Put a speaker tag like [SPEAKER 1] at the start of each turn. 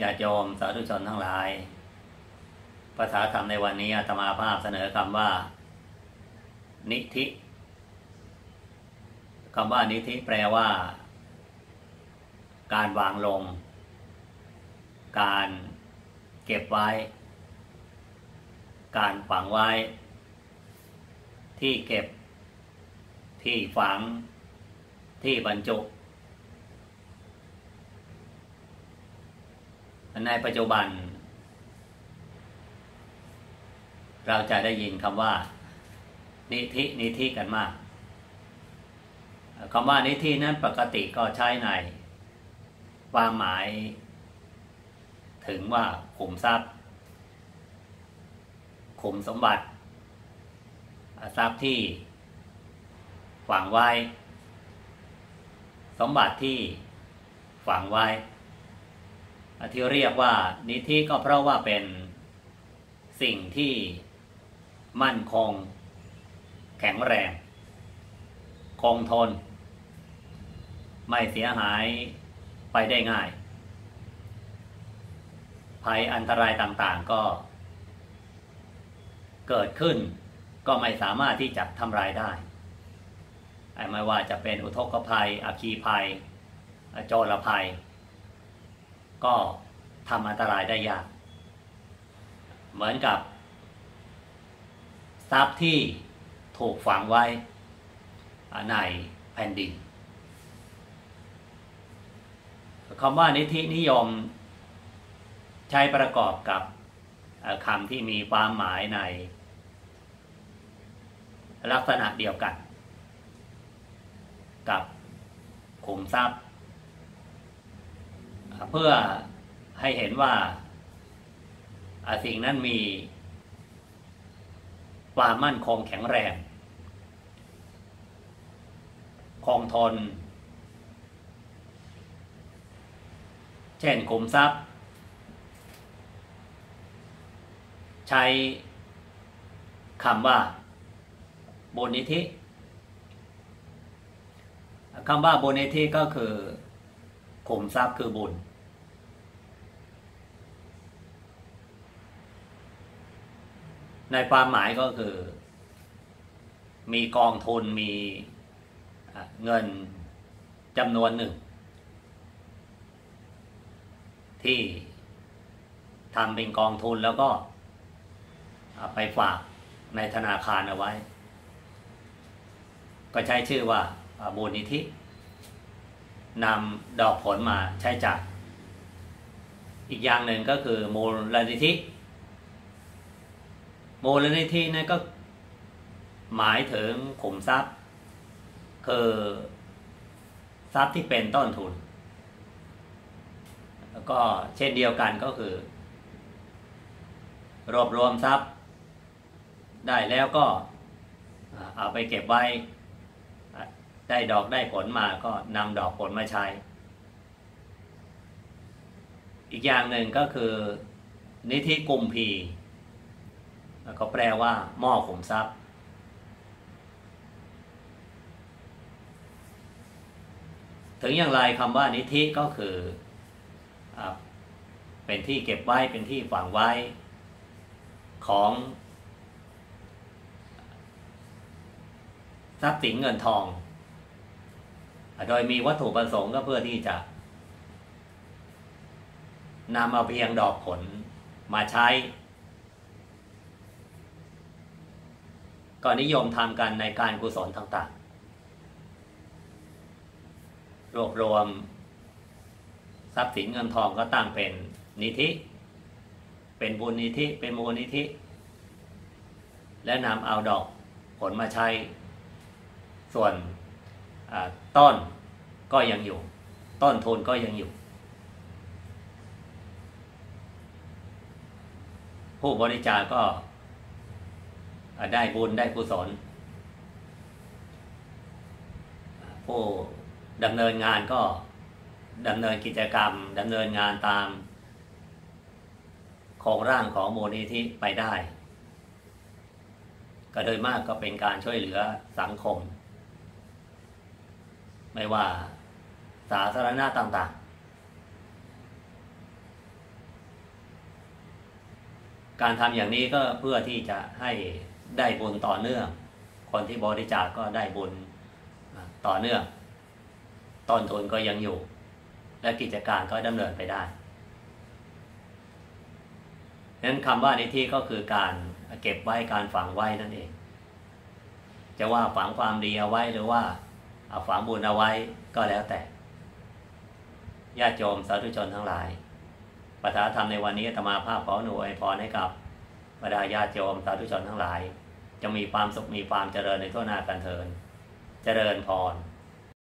[SPEAKER 1] ญาติโยมสาธุชนทั้งหลาย ภาษาธรรมในวันนี้อาตมาภาพเสนอคำว่า นิธิคำว่านิธิแปลว่า การวางลง การเก็บไว้ การฝังไว้ ที่เก็บ ที่ฝัง ที่บรรจุ ในปัจจุบัน เราจะได้ยินคำว่า นิธินิธิกันมากคำว่านิธินั้นปกติก็ใช้ในความหมาย ถึงว่าขุมทรัพย์ขุมสมบัติ ทรัพย์ที่ฝังไว้ สมบัติที่ฝังไว้ ที่เรียกว่านิธิก็เพราะว่าเป็นสิ่งที่มั่นคง แข็งแรง คงทน ไม่เสียหายไปได้ง่าย ภัยอันตรายต่างๆก็ เกิดขึ้นก็ไม่สามารถที่จะทำลายได้ ไม่ว่าจะเป็นอุทกภัยอัคคีภัย โจรภัย ก็ทำอันตรายได้ยาก เหมือนกับ ทรัพย์ที่ถูกฝังไว้ในแผ่นดินคำว่านิธินิยมใช้ประกอบกับคำที่มีความหมายในลักษณะเดียวกัน กับขุมทรัพย์ เพื่อให้เห็นว่าสิ่งนั้นมีความมั่นคงแข็งแรง คงทน เช่นขุมทรัพย์ ใช้คำว่าบุญนิธิคำว่าบุญนิธิก็คือ ขุมทรัพย์คือบุญ ในความหมายก็คือ มีกองทุนมีเงินจำนวนหนึ่ง ที่ทำเป็นกองทุนแล้วก็ไปฝากในธนาคารเอาไว้ ก็ใช้ชื่อว่าบูรณิธิ นำดอกผลมาใช้จ่าย อีกอย่างหนึ่งก็คือมูลนิธิมูลนิธินั่นก็หมายถึงขุมทรัพย์ คือทรัพย์ที่เป็นต้นทุน แล้วก็เช่นเดียวกันก็คือ รวบรวมทรัพย์ ได้แล้วก็เอาไปเก็บไว้ ได้ดอกได้ผลมาก็นำดอกผลมาใช้ อีกอย่างหนึ่งก็คือ นิธิกุมพีก็แปลว่า หม้อขุมทรัพย์ ถึงอย่างไรคำว่านิธิก็คืออเป็นที่เก็บไว้เป็นที่ฝังไว้ ของทรัพย์สินเงินทอง โดยมีวัตถุประสงค์ก็เพื่อที่จะนำเอาเพียงดอกผลมาใช้ ก็นิยมทำกันในการกุศลต่างๆ รวบรวม ทรัพย์สินเงินทองก็ตั้งเป็นนิธิ เป็นบุญนิธิ เป็นมูลนิธิ และนำเอาดอกผลมาใช้ ส่วนต้น ก็ยังอยู่ ต้นทุนก็ยังอยู่ ผู้บริจาคก็ได้บุญได้กุศลผู้ดำเนินงานก็ดำเนินกิจกรรมดำเนินงานตามโครงร่างของมูลนิธิไปได้ ก็โดยมากก็เป็นการช่วยเหลือสังคม ไม่ว่า สาธารณะต่างการทำอย่างนี้ก็เพื่อที่จะให้ได้บุญต่อเนื่อง คนที่บริจาคก็ได้บุญต่อเนื่องต้นทุนก็ยังอยู่ และกิจการก็ดำเนินไปได้นั้นคำว่าในที่ก็คือการเก็บไว้การฝังไว้นั่นเอง จะว่าฝังความดีเอาไว้หรือว่าเอาฝังบุญเอาไว้ก็แล้วแต่ ญาติโยมสาธุชนทั้งหลายปฐาธรรมในวันนี้ธรรมาภาพขอหนูอวยพรให้กับบรรดาญาติโยมสาธุชนทั้งหลาย จะมีความสุขมีความเจริญในทั่วหน้ากันเทิน เจริญพร